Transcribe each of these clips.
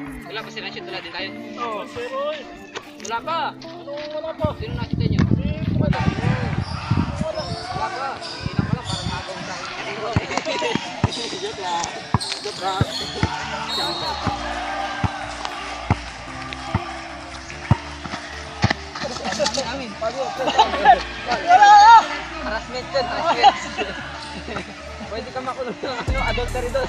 Wala pa si Rashid, wala din kayo. Oh, pero eh. Wala pa. Ano wala pa? Sino nakita niyo? Eh, wala. Wala. Wala pa. Joke lang. Joke lang. Amin. Wala! Harassment yun, harassment. Pwede ka makulong ng ano, adultery doon.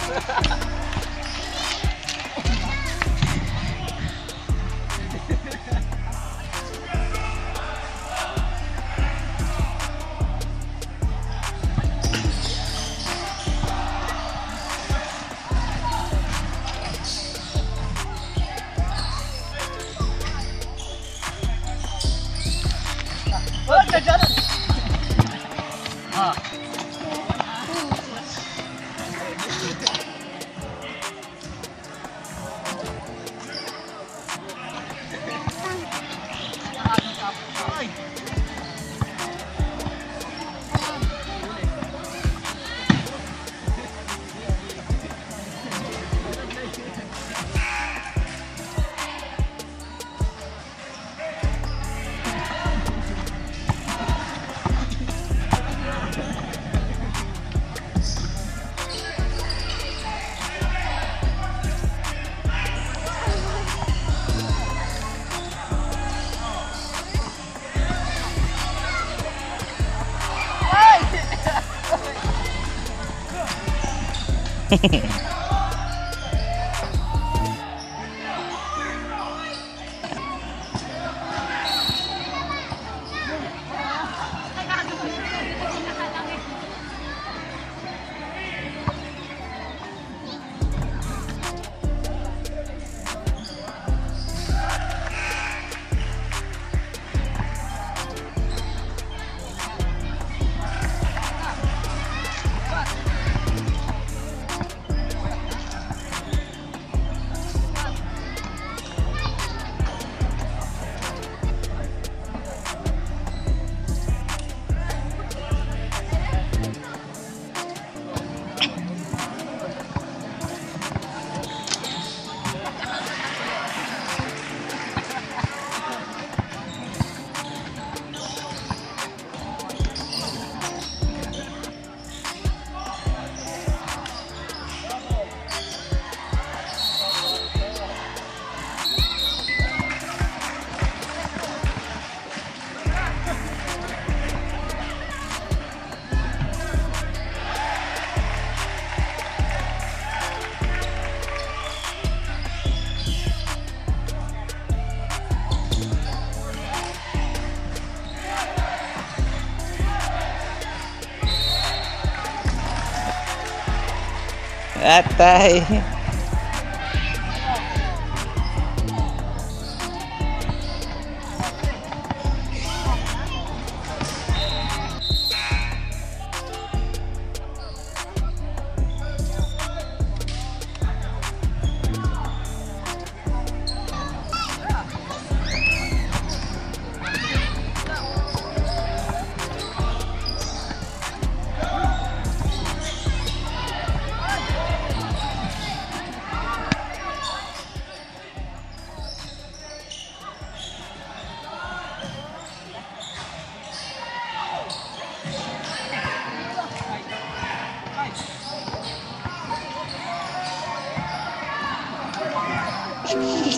heh heh Até aí.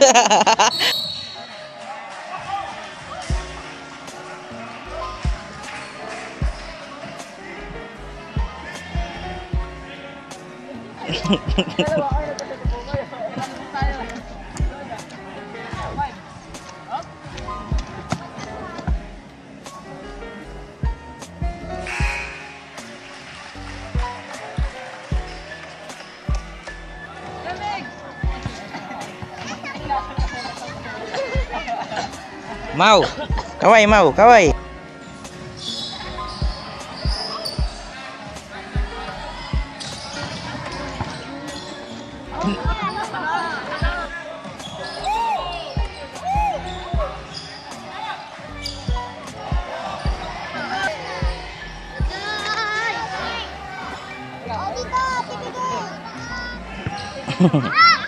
I don't know. mau. Kawai mau. Kawai. Ha ha ha.